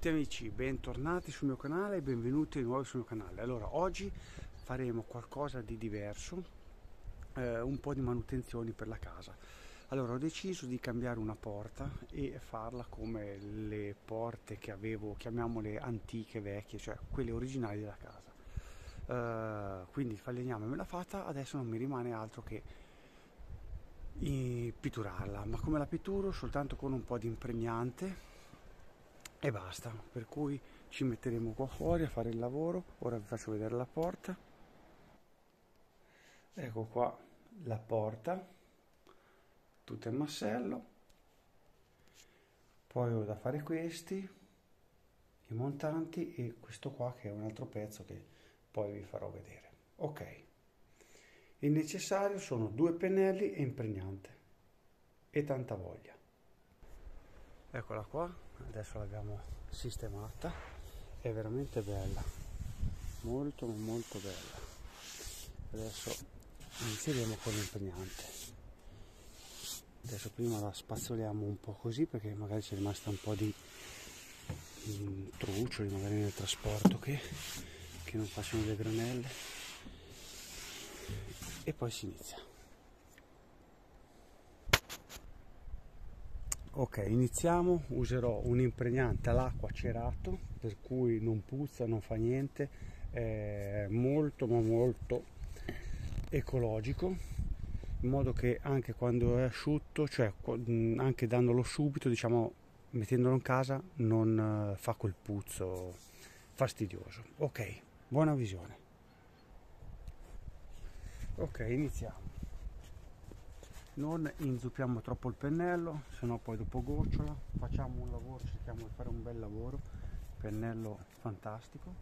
tutti amici, bentornati sul mio canale e benvenuti di nuovo sul mio canale. Allora, oggi faremo qualcosa di diverso, eh, un po' di manutenzioni per la casa. Allora, ho deciso di cambiare una porta e farla come le porte che avevo, chiamiamole antiche, vecchie, cioè quelle originali della casa. Uh, quindi il falegname me l'ha fatta, adesso non mi rimane altro che pitturarla. Ma come la pitturo? Soltanto con un po' di impregnante e basta. Per cui ci metteremo qua fuori a fare il lavoro. Ora vi faccio vedere la porta. Ecco qua la porta. Tutta in massello. Poi ho da fare questi i montanti e questo qua che è un altro pezzo che poi vi farò vedere. Ok. Il necessario sono due pennelli e impregnante e tanta voglia. Eccola qua adesso l'abbiamo sistemata. È veramente bella. Molto molto bella. Adesso inizieremo con l'impregnante adesso prima la spazzoliamo un po' così perché magari c'è rimasta un po' di truccioli magari nel trasporto che, che non facciano le granelle. E poi si inizia ok iniziamo. Userò un impregnante all'acqua cerato per cui non puzza non fa niente. È molto ma molto ecologico in modo che anche quando è asciutto cioè anche dandolo subito diciamo mettendolo in casa non eh, fa quel puzzo fastidioso. Ok buona visione. Ok iniziamo non inzuppiamo troppo il pennello se no poi dopo gocciola. Facciamo un lavoro cerchiamo di fare un bel lavoro. Pennello fantastico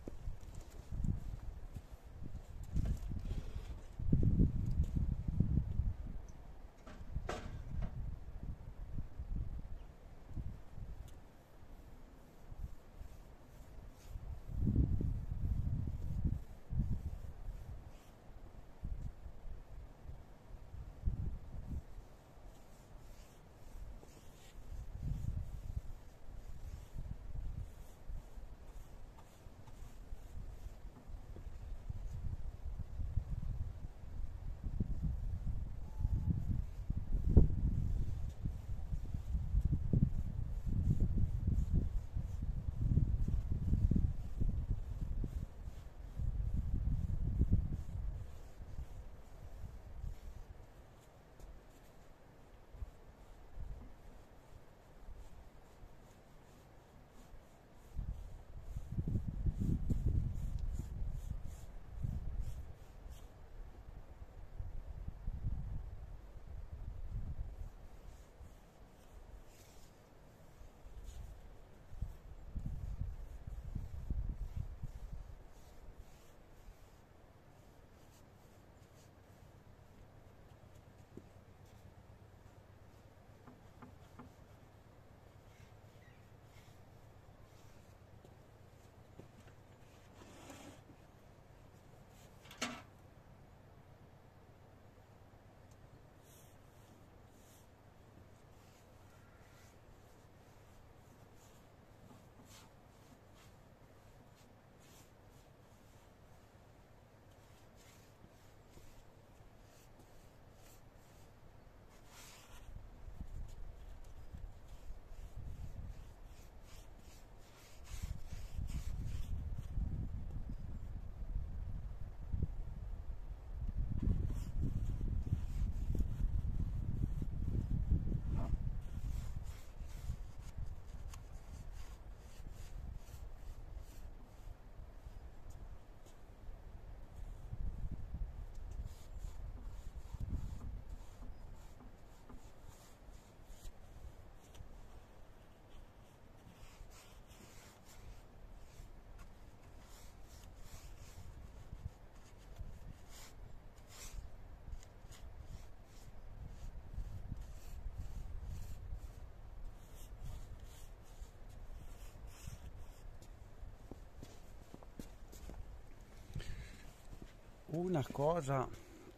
una cosa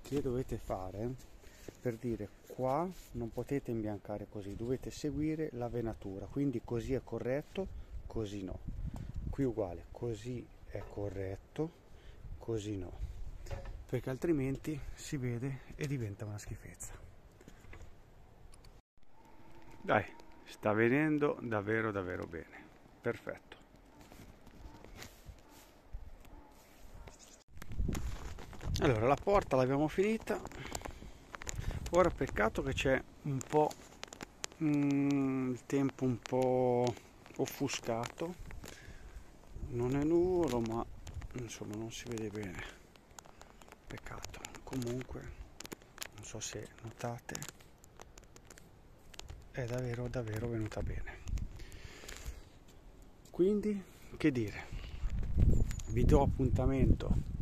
che dovete fare per dire qua non potete imbiancare così dovete seguire la venatura quindi così è corretto così no. Qui uguale così è corretto così no. Perché altrimenti si vede e diventa una schifezza. Dai sta venendo davvero davvero bene. Perfetto allora la porta l'abbiamo finita. Ora peccato che c'è un po' mm, il tempo un po' offuscato. Non è nuvolo ma insomma non si vede bene. Peccato. Comunque non so se notate è davvero davvero venuta bene. Quindi che dire? Vi do appuntamento